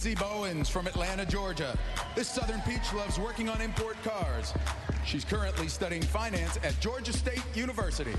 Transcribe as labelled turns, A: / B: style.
A: Z Bowens from Atlanta, Georgia. This Southern Peach loves working on import cars. She's currently studying finance at Georgia State University.